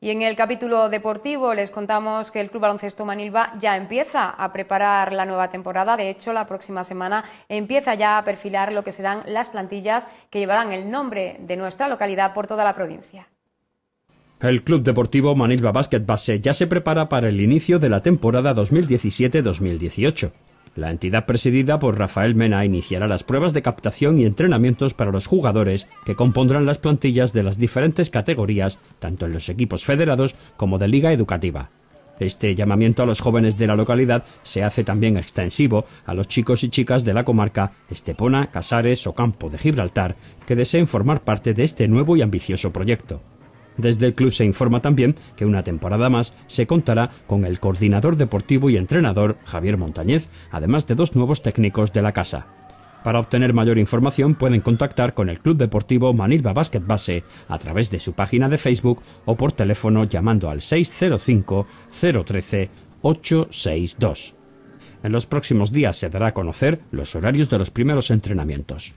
Y en el capítulo deportivo les contamos que el Club Baloncesto Manilva ya empieza a preparar la nueva temporada. De hecho, la próxima semana empieza ya a perfilar lo que serán las plantillas que llevarán el nombre de nuestra localidad por toda la provincia. El Club Deportivo Manilva Basket Base ya se prepara para el inicio de la temporada 2017-2018. La entidad presidida por Rafael Mena iniciará las pruebas de captación y entrenamientos para los jugadores que compondrán las plantillas de las diferentes categorías, tanto en los equipos federados como de liga educativa. Este llamamiento a los jóvenes de la localidad se hace también extensivo a los chicos y chicas de la comarca Estepona, Casares o Campo de Gibraltar que deseen formar parte de este nuevo y ambicioso proyecto. Desde el club se informa también que una temporada más se contará con el coordinador deportivo y entrenador Javier Montañez, además de dos nuevos técnicos de la casa. Para obtener mayor información pueden contactar con el Club Deportivo Manilva Basket Base a través de su página de Facebook o por teléfono llamando al 605 013 862. En los próximos días se dará a conocer los horarios de los primeros entrenamientos.